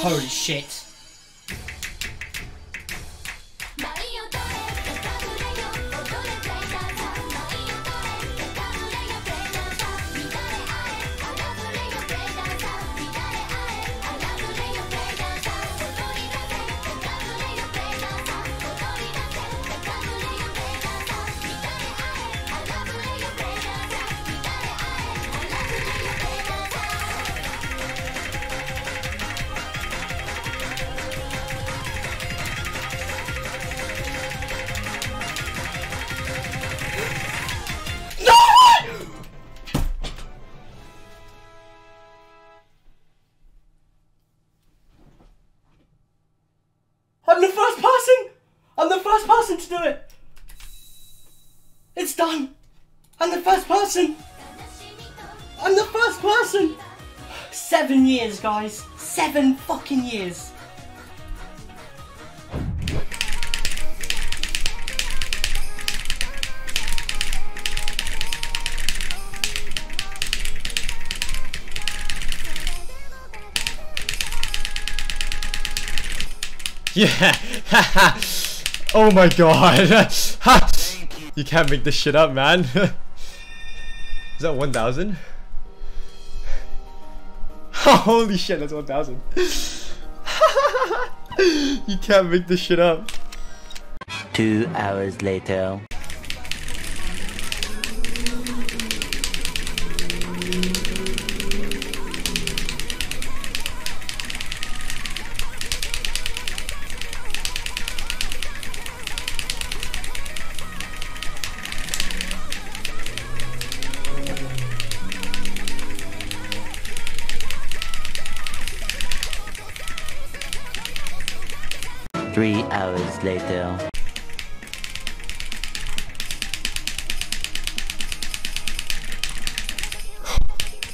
Holy shit. I'm the first person to do it! It's done! I'm the first person! I'm the first person! Seven years, guys. Seven fucking years. Yeah. oh my god. you can't make this shit up, man. Is that 1,000? Holy shit, that's 1,000. you can't make this shit up. Two hours later. Three hours later.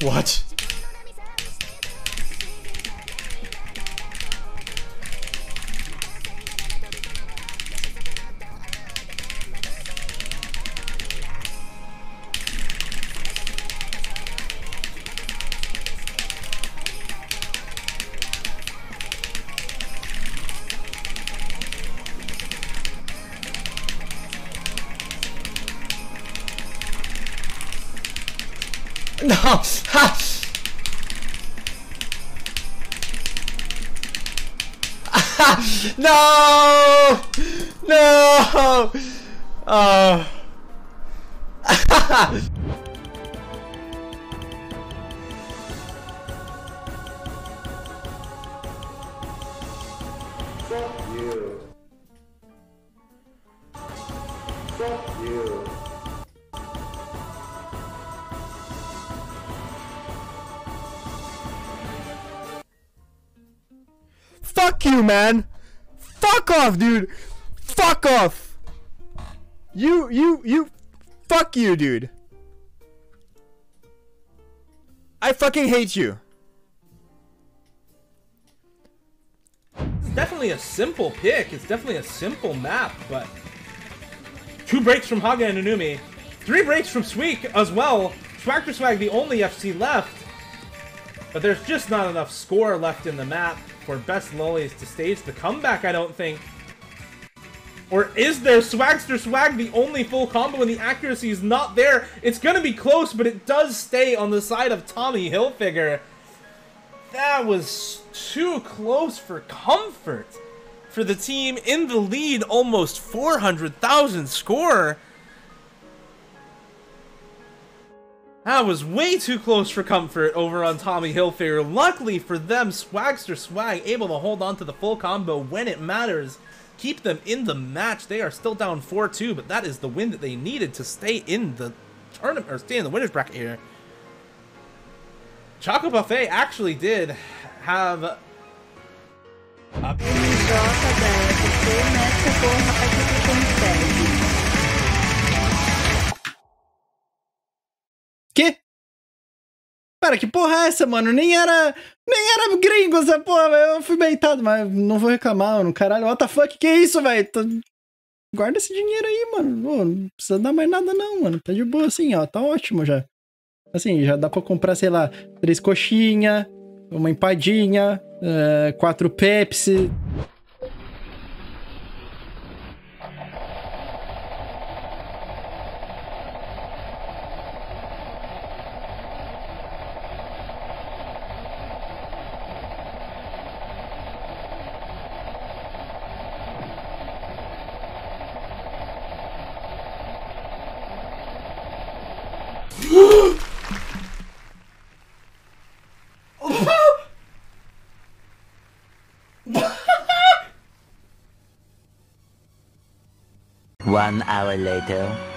What? No! Ha! no! No! Oh. Fuck you, man. Fuck off, dude. Fuck off. You, you, you. Fuck you, dude. I fucking hate you. It's definitely a simple pick. It's definitely a simple map, but two breaks from Haga and Inumi, three breaks from Sweek as well. Swag Swag, the only FC left, but there's just not enough score left in the map for Best Lollies to stage the comeback. I don't think. Or is there Swagster Swag the only full combo and the accuracy is not there? It's gonna be close, but it does stay on the side of Tommy Hilfiger. That was too close for comfort for the team in the lead, almost 400,000 score. That was way too close for comfort over on Tommy Hilfiger. Luckily for them, Swagster Swag able to hold on to the full combo when it matters. Keep them in the match. They are still down 4-2, but that is the win that they needed to stay in the tournament, or stay in the winner's bracket here. Choco Buffet actually did have a Que? Cara, que porra é essa, mano? Nem era. Nem era gringo essa porra. Eu fui beitado, mas não vou reclamar, mano. Caralho, what the fuck? Que isso, velho? Tá- Guarda esse dinheiro aí, mano. Ô, não precisa dar mais nada, não, mano. Tá de boa assim, ó. Tá ótimo já. Assim, já dá pra comprar, sei lá, três coxinha, uma empadinha, eh, quatro Pepsi. One hour later.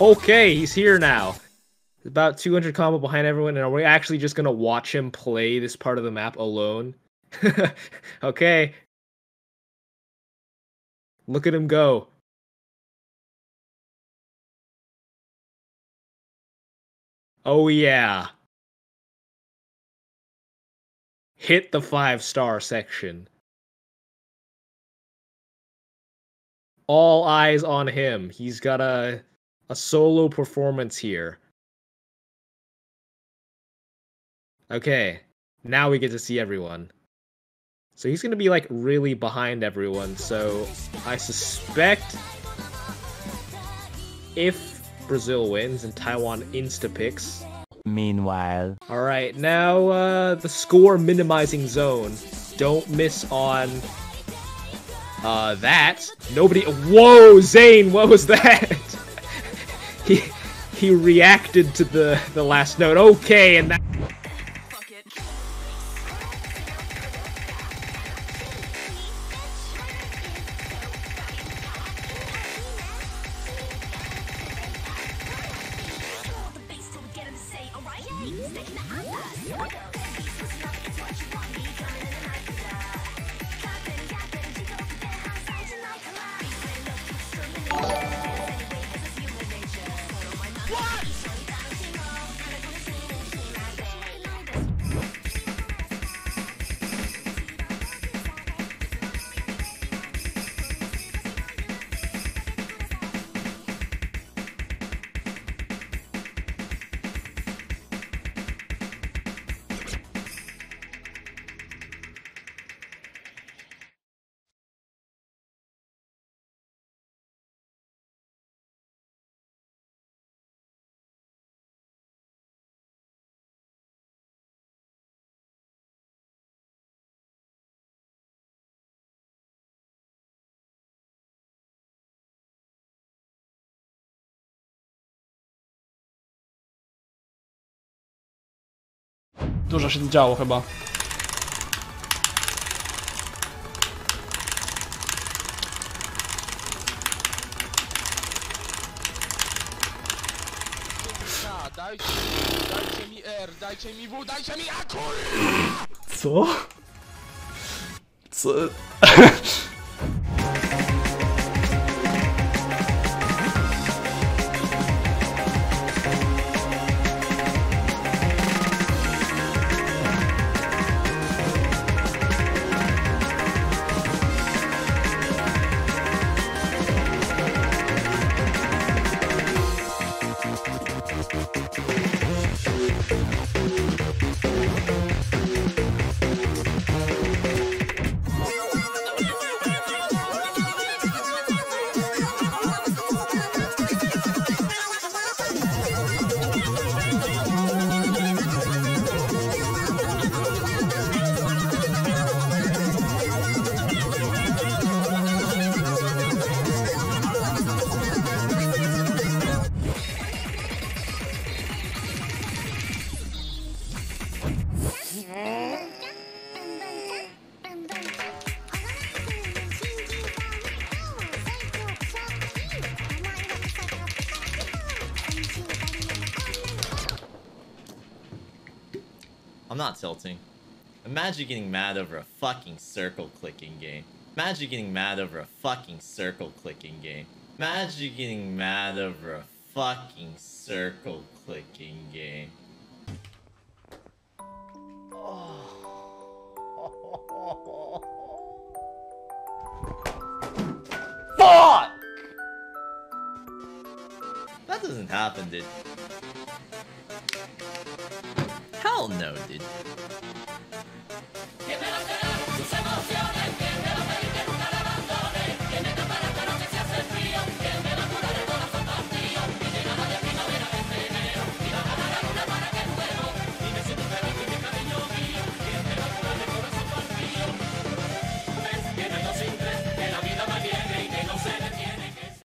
Okay, he's here now. About 200 combo behind everyone, and are we actually just gonna watch him play this part of the map alone? okay. Look at him go. Oh, yeah. Hit the five star section. All eyes on him. He's got a a solo performance here. Okay, now we get to see everyone. So he's gonna be like really behind everyone, so I suspect if Brazil wins and Taiwan insta picks. Meanwhile. Alright, now uh the score minimizing zone. Don't miss on uh that. Nobody Whoa, Zane, what was that? he reacted to the the last note. Okay, and that Dużo się działo chyba. Dajcie, dajcie mi R, dajcie mi W, dajcie mi A, kur... Co? Co? not tilting. Imagine getting mad over a fucking circle clicking game. Imagine getting mad over a fucking circle clicking game. Imagine getting mad over a fucking circle clicking game. Fuck! That doesn't happen, dude well known, dude.